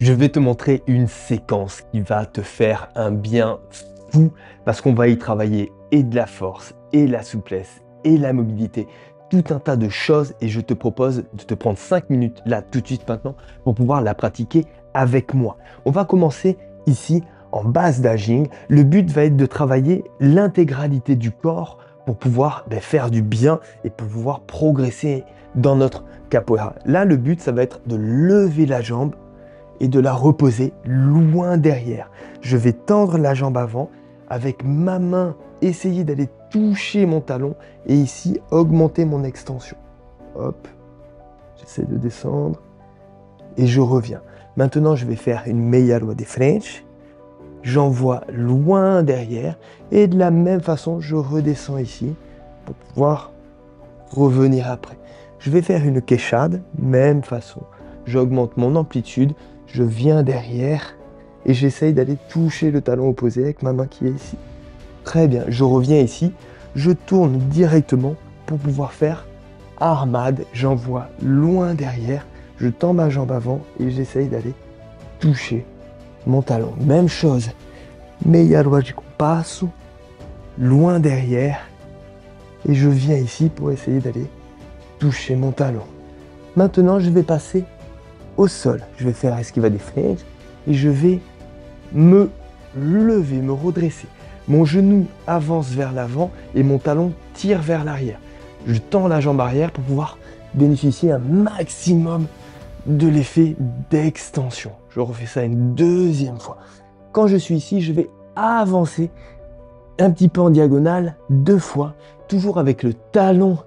Je vais te montrer une séquence qui va te faire un bien fou parce qu'on va y travailler et de la force, et la souplesse, et la mobilité, tout un tas de choses et je te propose de te prendre 5 minutes là tout de suite maintenant pour pouvoir la pratiquer avec moi. On va commencer ici en base d'aging. Le but va être de travailler l'intégralité du corps pour pouvoir ben, faire du bien et pour pouvoir progresser dans notre capoeira. Là, le but, ça va être de lever la jambe et de la reposer loin derrière. Je vais tendre la jambe avant avec ma main, essayer d'aller toucher mon talon et ici augmenter mon extension. Hop, j'essaie de descendre et je reviens. Maintenant, je vais faire une meia loi des French. J'envoie loin derrière et de la même façon, je redescends ici pour pouvoir revenir après. Je vais faire une quechade, même façon. J'augmente mon amplitude, je viens derrière et j'essaye d'aller toucher le talon opposé avec ma main qui est ici. Très bien, je reviens ici, je tourne directement pour pouvoir faire armade, j'envoie loin derrière, je tends ma jambe avant et j'essaye d'aller toucher mon talon. Même chose, meia loi du passo, loin derrière, et je viens ici pour essayer d'aller toucher mon talon. Maintenant, je vais passer au sol. Je vais faire esquiva des French et je vais me lever, me redresser. Mon genou avance vers l'avant et mon talon tire vers l'arrière. Je tends la jambe arrière pour pouvoir bénéficier un maximum de l'effet d'extension. Je refais ça une deuxième fois. Quand je suis ici, je vais avancer un petit peu en diagonale deux fois, toujours avec le talon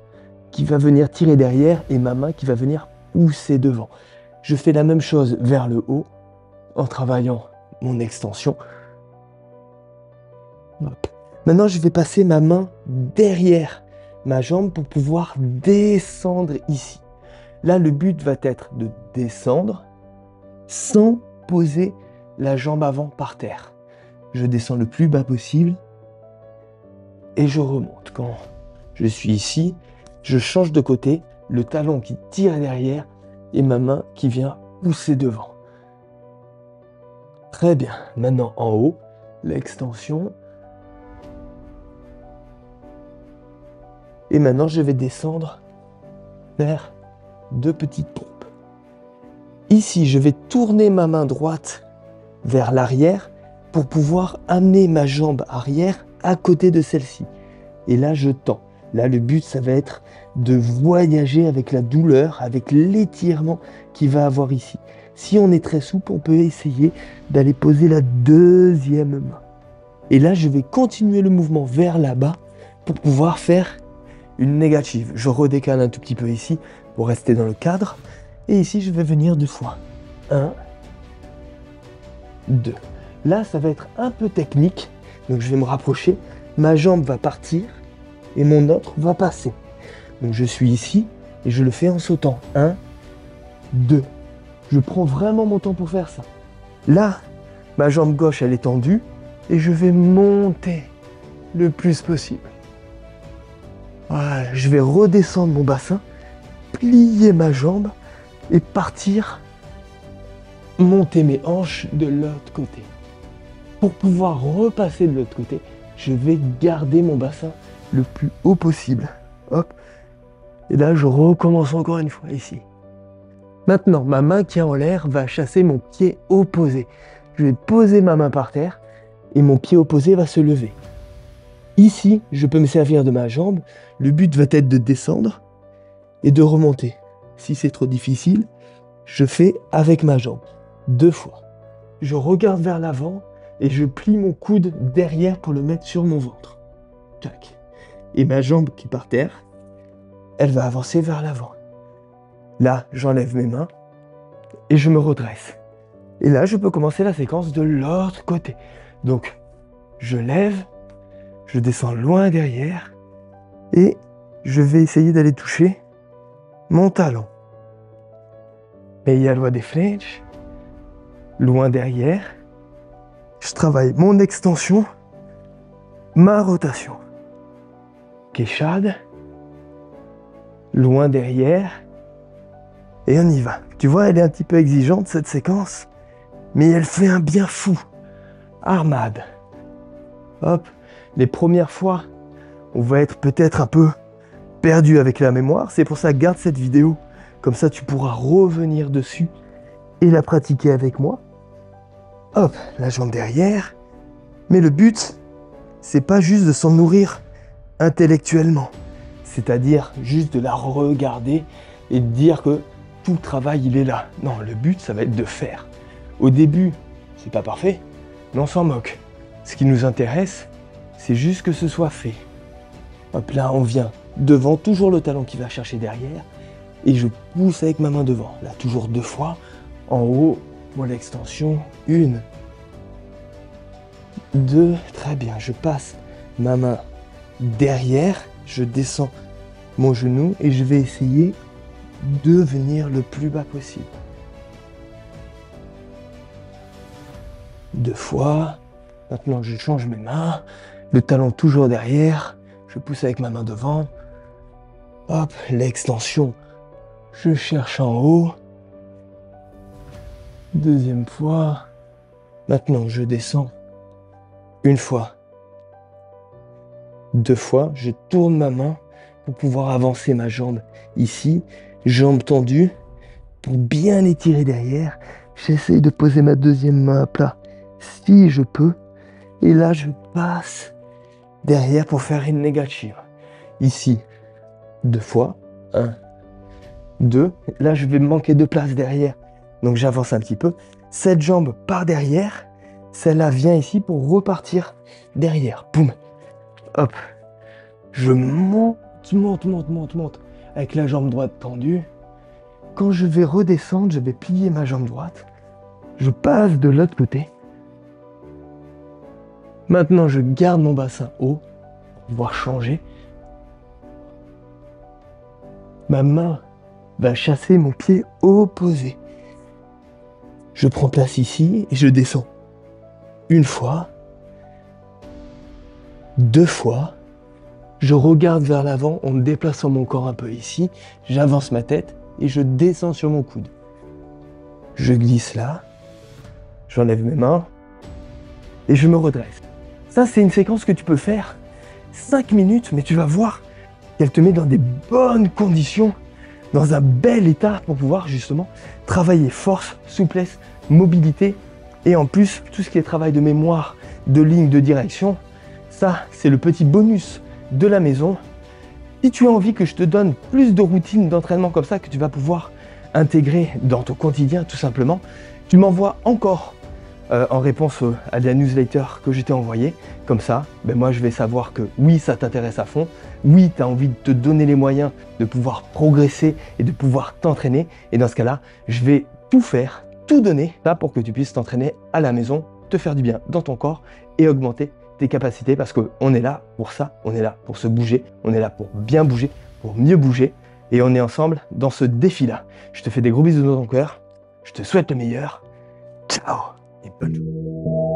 qui va venir tirer derrière et ma main qui va venir pousser devant. Je fais la même chose vers le haut en travaillant mon extension. Maintenant, je vais passer ma main derrière ma jambe pour pouvoir descendre ici. Là, le but va être de descendre sans poser la jambe avant par terre. Je descends le plus bas possible et je remonte. Quand je suis ici, je change de côté, le talon qui tire derrière et ma main qui vient pousser devant. Très bien. Maintenant en haut, l'extension. Et maintenant, je vais descendre vers deux petites pompes. Ici, je vais tourner ma main droite vers l'arrière pour pouvoir amener ma jambe arrière à côté de celle-ci. Et là, je tends. Là, le but, ça va être de voyager avec la douleur, avec l'étirement qu'il va avoir ici. Si on est très souple, on peut essayer d'aller poser la deuxième main. Et là, je vais continuer le mouvement vers là-bas pour pouvoir faire une négative. Je redécale un tout petit peu ici pour rester dans le cadre. Et ici, je vais venir deux fois. Un, deux. Là, ça va être un peu technique. Donc, je vais me rapprocher. Ma jambe va partir et mon autre va passer. Donc je suis ici et je le fais en sautant. 1, 2. Je prends vraiment mon temps pour faire ça. Là, ma jambe gauche, elle est tendue et je vais monter le plus possible. Voilà, je vais redescendre mon bassin, plier ma jambe et partir monter mes hanches de l'autre côté. Pour pouvoir repasser de l'autre côté, je vais garder mon bassin le plus haut possible. Hop. Et là, je recommence encore une fois ici. Maintenant, ma main qui est en l'air va chasser mon pied opposé. Je vais poser ma main par terre et mon pied opposé va se lever. Ici, je peux me servir de ma jambe. Le but va être de descendre et de remonter. Si c'est trop difficile, je fais avec ma jambe. Deux fois. Je regarde vers l'avant et je plie mon coude derrière pour le mettre sur mon ventre. Tac et ma jambe qui est par terre, elle va avancer vers l'avant. Là, j'enlève mes mains et je me redresse. Et là, je peux commencer la séquence de l'autre côté. Donc, je lève, je descends loin derrière et je vais essayer d'aller toucher mon talon. Mais il y a loi des flèches, loin derrière. Je travaille mon extension, ma rotation. Kéchade, loin derrière, et on y va. Tu vois, elle est un petit peu exigeante cette séquence, mais elle fait un bien fou. Armade. Hop, les premières fois, on va être peut-être un peu perdu avec la mémoire. C'est pour ça, garde cette vidéo. Comme ça, tu pourras revenir dessus et la pratiquer avec moi. Hop, la jambe derrière. Mais le but, c'est pas juste de s'en nourrir intellectuellement. C'est-à-dire juste de la regarder et de dire que tout travail, il est là. Non, le but, ça va être de faire. Au début, c'est pas parfait, mais on s'en moque. Ce qui nous intéresse, c'est juste que ce soit fait. Hop là, on vient devant, toujours le talon qui va chercher derrière, et je pousse avec ma main devant. Là, toujours deux fois. En haut, pour l'extension, une, deux, très bien. Je passe ma main derrière, je descends mon genou et je vais essayer de venir le plus bas possible. Deux fois. Maintenant, je change mes mains. Le talon toujours derrière. Je pousse avec ma main devant. Hop, l'extension. Je cherche en haut. Deuxième fois. Maintenant, je descends. Une fois. Deux fois. Je tourne ma main pour pouvoir avancer ma jambe ici. Jambe tendue. Pour bien étirer derrière. J'essaye de poser ma deuxième main à plat si je peux. Et là, je passe derrière pour faire une négative. Ici, deux fois. Un, deux. Là, je vais manquer de place derrière. Donc, j'avance un petit peu. Cette jambe part derrière. Celle-là vient ici pour repartir derrière. Boum. Hop. Je monte, monte, monte, monte, monte. Avec la jambe droite tendue. Quand je vais redescendre, je vais plier ma jambe droite. Je passe de l'autre côté. Maintenant, je garde mon bassin haut pour pouvoir changer. Ma main va chasser mon pied opposé. Je prends place ici et je descends. Une fois, deux fois, je regarde vers l'avant en déplaçant mon corps un peu ici, j'avance ma tête et je descends sur mon coude. Je glisse là, j'enlève mes mains et je me redresse. Ça, c'est une séquence que tu peux faire 5 minutes, mais tu vas voir qu'elle te met dans des bonnes conditions, dans un bel état pour pouvoir justement travailler force, souplesse, mobilité et en plus tout ce qui est travail de mémoire, de ligne, de direction. C'est le petit bonus de la maison. Si tu as envie que je te donne plus de routines d'entraînement comme ça que tu vas pouvoir intégrer dans ton quotidien tout simplement, tu m'envoies encore euh, en réponse à la newsletter que je t'ai envoyée. Comme ça, ben moi je vais savoir que oui, ça t'intéresse à fond, oui, tu as envie de te donner les moyens de pouvoir progresser et de pouvoir t'entraîner. Et dans ce cas-là, je vais tout faire, tout donner, pour que tu puisses t'entraîner à la maison, te faire du bien dans ton corps et augmenter tes capacités parce qu'on est là pour ça, on est là pour se bouger, on est là pour bien bouger, pour mieux bouger et on est ensemble dans ce défi-là. Je te fais des gros bisous dans ton cœur, je te souhaite le meilleur. Ciao et bonne journée.